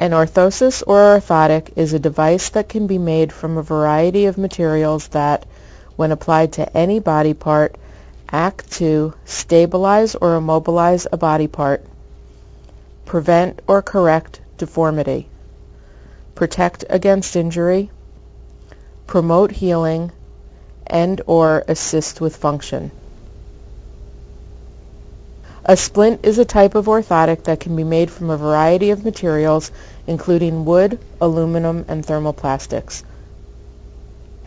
An orthosis or orthotic is a device that can be made from a variety of materials that, when applied to any body part, act to stabilize or immobilize a body part, prevent or correct deformity, protect against injury, promote healing, and or assist with function. A splint is a type of orthotic that can be made from a variety of materials, including wood, aluminum, and thermoplastics.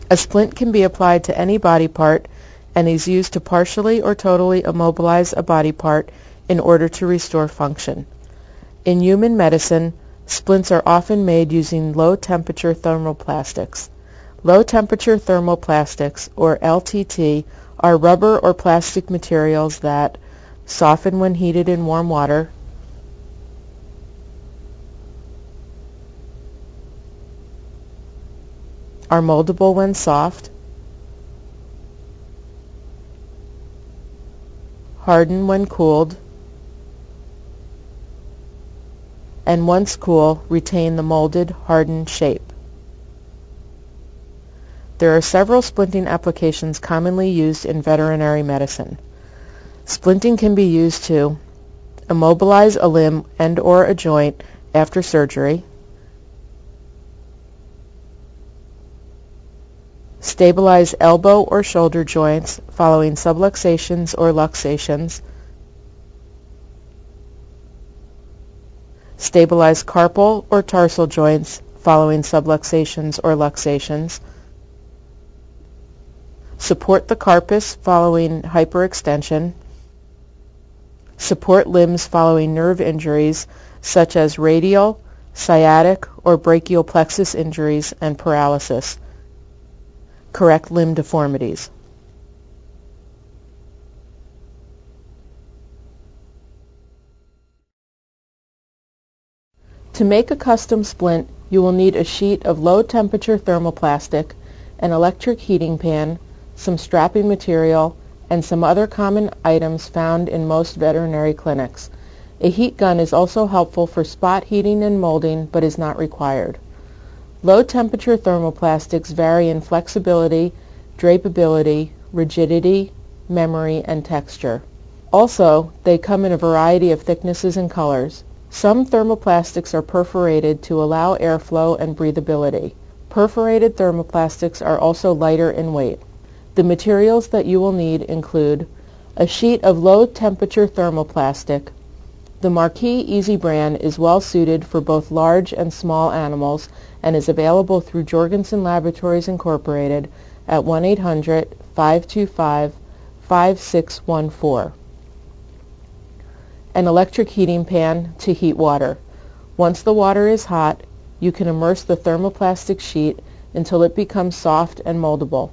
A splint can be applied to any body part and is used to partially or totally immobilize a body part in order to restore function. In human medicine, splints are often made using low-temperature thermoplastics. Low-temperature thermoplastics, or LTT, are rubber or plastic materials that soften when heated in warm water, are moldable when soft, harden when cooled, and once cool, retain the molded, hardened shape. There are several splinting applications commonly used in veterinary medicine. Splinting can be used to immobilize a limb and or a joint after surgery, stabilize elbow or shoulder joints following subluxations or luxations, stabilize carpal or tarsal joints following subluxations or luxations, support the carpus following hyperextension, support limbs following nerve injuries such as radial, sciatic, or brachial plexus injuries and paralysis. Correct limb deformities. To make a custom splint, you will need a sheet of low-temperature thermoplastic, an electric heating pan, some strapping material, and some other common items found in most veterinary clinics. A heat gun is also helpful for spot heating and molding, but is not required. Low-temperature thermoplastics vary in flexibility, drapability, rigidity, memory, and texture. Also, they come in a variety of thicknesses and colors. Some thermoplastics are perforated to allow airflow and breathability. Perforated thermoplastics are also lighter in weight. The materials that you will need include a sheet of low-temperature thermoplastic. The Marquis Easy brand is well suited for both large and small animals and is available through Jorgensen Laboratories Incorporated at 1-800-525-5614. An electric heating pan to heat water. Once the water is hot, you can immerse the thermoplastic sheet until it becomes soft and moldable.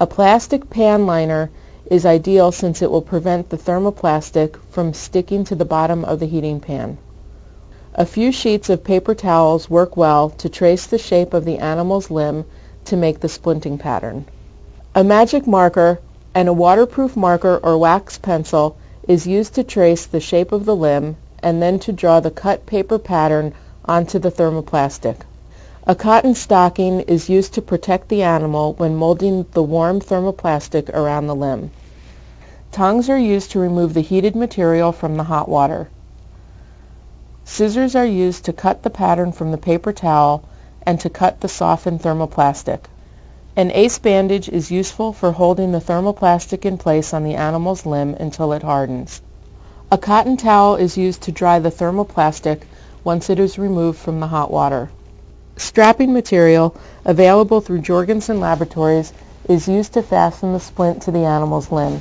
A plastic pan liner is ideal since it will prevent the thermoplastic from sticking to the bottom of the heating pan. A few sheets of paper towels work well to trace the shape of the animal's limb to make the splinting pattern. A magic marker and a waterproof marker or wax pencil is used to trace the shape of the limb and then to draw the cut paper pattern onto the thermoplastic. A cotton stocking is used to protect the animal when molding the warm thermoplastic around the limb. Tongs are used to remove the heated material from the hot water. Scissors are used to cut the pattern from the paper towel and to cut the softened thermoplastic. An ace bandage is useful for holding the thermoplastic in place on the animal's limb until it hardens. A cotton towel is used to dry the thermoplastic once it is removed from the hot water. Strapping material available through Jorgensen Laboratories is used to fasten the splint to the animal's limb.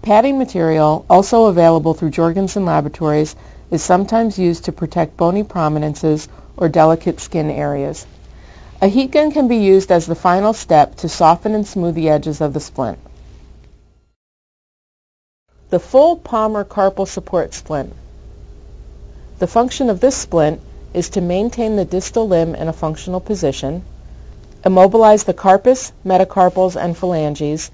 Padding material, also available through Jorgensen Laboratories, is sometimes used to protect bony prominences or delicate skin areas. A heat gun can be used as the final step to soften and smooth the edges of the splint. The full Palmar carpal support splint. The function of this splint is to maintain the distal limb in a functional position, immobilize the carpus, metacarpals, and phalanges,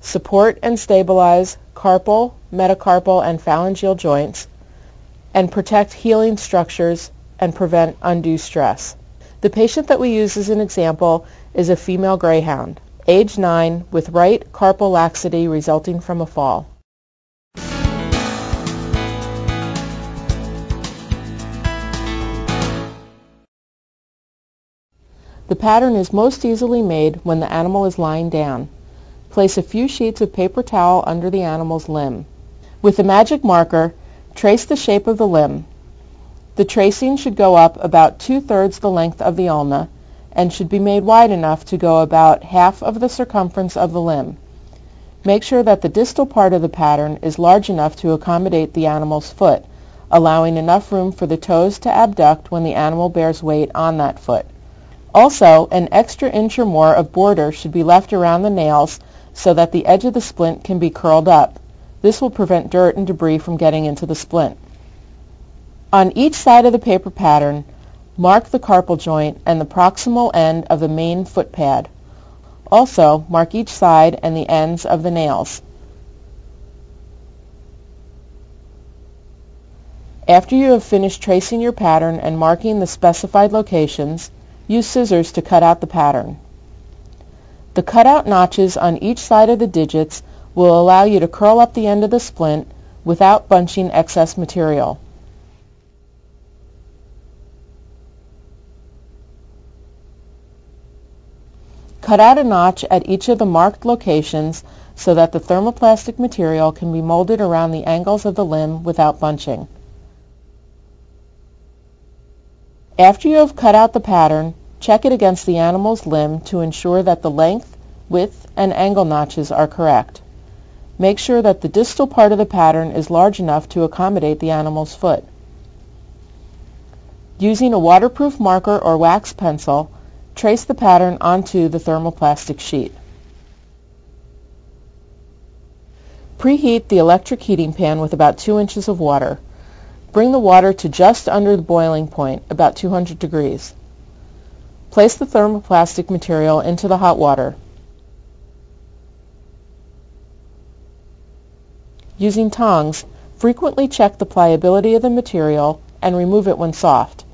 support and stabilize carpal, metacarpal, and phalangeal joints, and protect healing structures and prevent undue stress. The patient that we use as an example is a female greyhound, age 9, with right carpal laxity resulting from a fall. The pattern is most easily made when the animal is lying down. Place a few sheets of paper towel under the animal's limb. With the magic marker, trace the shape of the limb. The tracing should go up about two-thirds the length of the ulna and should be made wide enough to go about half of the circumference of the limb. Make sure that the distal part of the pattern is large enough to accommodate the animal's foot, allowing enough room for the toes to abduct when the animal bears weight on that foot. Also, an extra inch or more of border should be left around the nails so that the edge of the splint can be curled up. This will prevent dirt and debris from getting into the splint. On each side of the paper pattern, mark the carpal joint and the proximal end of the main foot pad. Also, mark each side and the ends of the nails. After you have finished tracing your pattern and marking the specified locations, Use scissors to cut out the pattern. The cutout notches on each side of the digits will allow you to curl up the end of the splint without bunching excess material. Cut out a notch at each of the marked locations so that the thermoplastic material can be molded around the angles of the limb without bunching. After you have cut out the pattern, check it against the animal's limb to ensure that the length, width, and angle notches are correct. Make sure that the distal part of the pattern is large enough to accommodate the animal's foot. Using a waterproof marker or wax pencil, trace the pattern onto the thermoplastic sheet. Preheat the electric heating pan with about 2 inches of water. Bring the water to just under the boiling point, about 200 degrees. Place the thermoplastic material into the hot water. Using tongs, frequently check the pliability of the material and remove it when soft.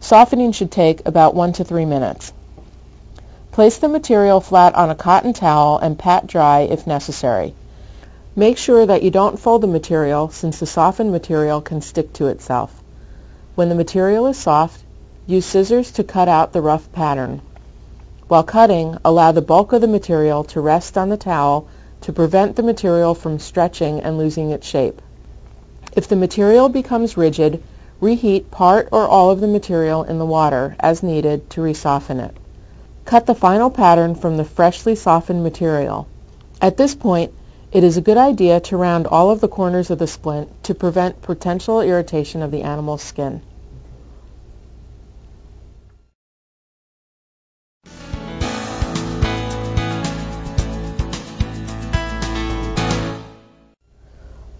Softening should take about 1 to 3 minutes. Place the material flat on a cotton towel and pat dry if necessary. Make sure that you don't fold the material since the softened material can stick to itself. When the material is soft, use scissors to cut out the rough pattern. While cutting, allow the bulk of the material to rest on the towel to prevent the material from stretching and losing its shape. If the material becomes rigid, reheat part or all of the material in the water as needed to resoften it. Cut the final pattern from the freshly softened material. At this point, it is a good idea to round all of the corners of the splint to prevent potential irritation of the animal's skin.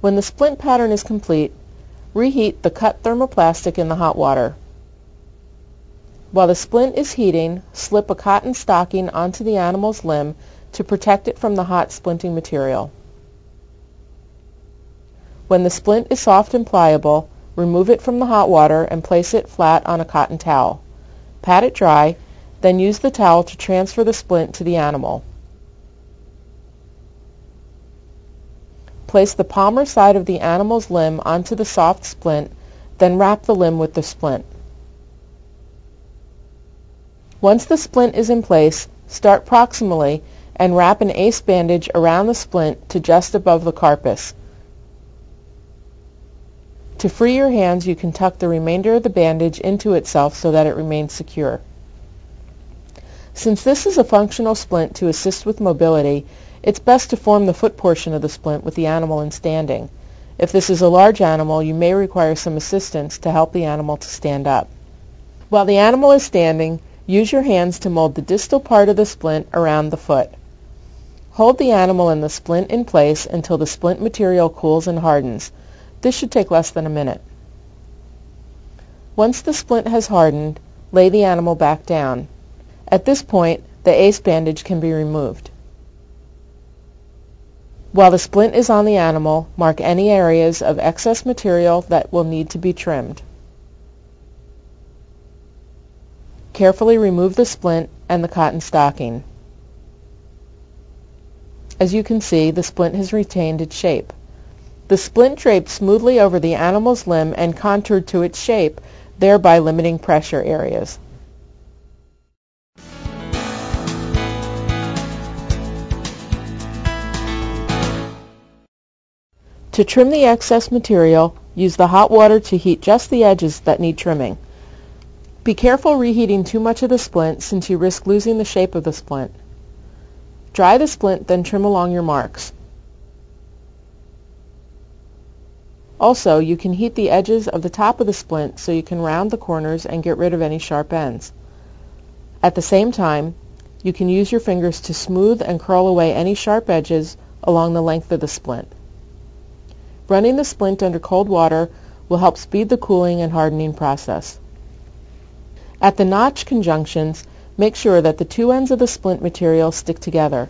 When the splint pattern is complete, reheat the cut thermoplastic in the hot water. While the splint is heating, slip a cotton stocking onto the animal's limb to protect it from the hot splinting material. When the splint is soft and pliable, remove it from the hot water and place it flat on a cotton towel. Pat it dry, then use the towel to transfer the splint to the animal. Place the palmar side of the animal's limb onto the soft splint, then wrap the limb with the splint. Once the splint is in place, start proximally and wrap an ace bandage around the splint to just above the carpus. To free your hands, you can tuck the remainder of the bandage into itself so that it remains secure. Since this is a functional splint to assist with mobility, it's best to form the foot portion of the splint with the animal in standing. If this is a large animal, you may require some assistance to help the animal to stand up. While the animal is standing, use your hands to mold the distal part of the splint around the foot. Hold the animal and the splint in place until the splint material cools and hardens. This should take less than a minute. Once the splint has hardened, lay the animal back down. At this point, the ACE bandage can be removed. While the splint is on the animal, mark any areas of excess material that will need to be trimmed. Carefully remove the splint and the cotton stocking. As you can see, the splint has retained its shape. The splint draped smoothly over the animal's limb and contoured to its shape, thereby limiting pressure areas. To trim the excess material, use the hot water to heat just the edges that need trimming. Be careful reheating too much of the splint since you risk losing the shape of the splint. Dry the splint, then trim along your marks. Also, you can heat the edges of the top of the splint so you can round the corners and get rid of any sharp ends. At the same time, you can use your fingers to smooth and curl away any sharp edges along the length of the splint. Running the splint under cold water will help speed the cooling and hardening process. At the notch conjunctions, make sure that the two ends of the splint material stick together.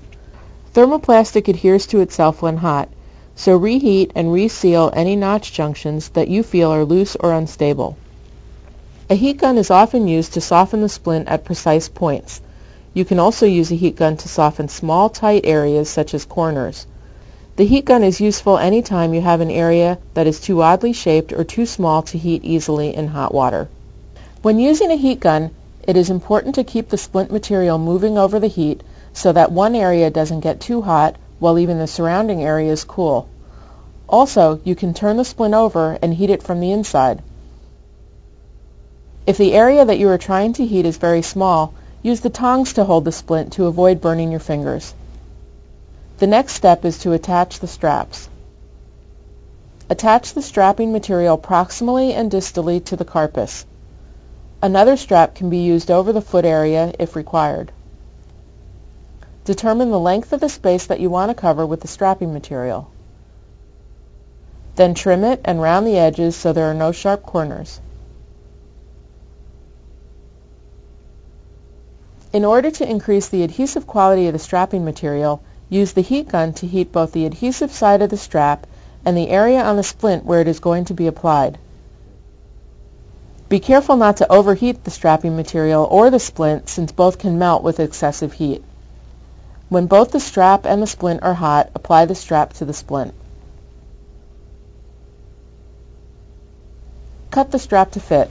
Thermoplastic adheres to itself when hot, so reheat and reseal any notch junctions that you feel are loose or unstable. A heat gun is often used to soften the splint at precise points. You can also use a heat gun to soften small, tight areas such as corners. The heat gun is useful any time you have an area that is too oddly shaped or too small to heat easily in hot water. When using a heat gun, it is important to keep the splint material moving over the heat so that one area doesn't get too hot while leaving the surrounding areas cool. Also, you can turn the splint over and heat it from the inside. If the area that you are trying to heat is very small, use the tongs to hold the splint to avoid burning your fingers. The next step is to attach the straps. Attach the strapping material proximally and distally to the carpus. Another strap can be used over the foot area if required. Determine the length of the space that you want to cover with the strapping material. Then trim it and round the edges so there are no sharp corners. In order to increase the adhesive quality of the strapping material, Use the heat gun to heat both the adhesive side of the strap and the area on the splint where it is going to be applied. Be careful not to overheat the strapping material or the splint since both can melt with excessive heat. When both the strap and the splint are hot, apply the strap to the splint. Cut the strap to fit.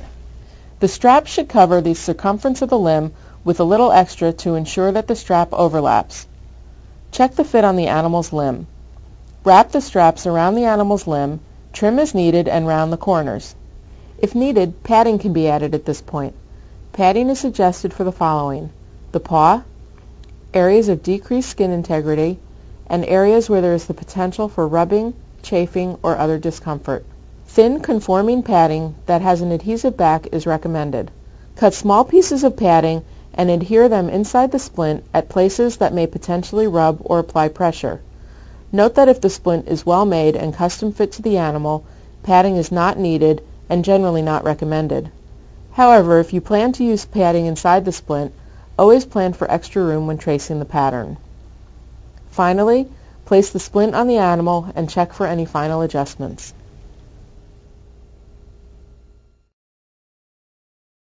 The strap should cover the circumference of the limb with a little extra to ensure that the strap overlaps. Check the fit on the animal's limb. Wrap the straps around the animal's limb, trim as needed, and round the corners. If needed, padding can be added at this point. Padding is suggested for the following. The paw, areas of decreased skin integrity, and areas where there is the potential for rubbing, chafing, or other discomfort. Thin conforming padding that has an adhesive back is recommended. Cut small pieces of padding and adhere them inside the splint at places that may potentially rub or apply pressure. Note that if the splint is well made and custom fit to the animal, padding is not needed and generally not recommended. However, if you plan to use padding inside the splint, always plan for extra room when tracing the pattern. Finally, place the splint on the animal and check for any final adjustments.